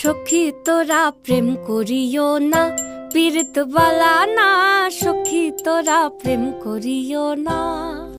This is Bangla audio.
সখী তোরা প্রেম করিও না পীরতবালা বালা না। সখী তোরা প্রেম করিও না।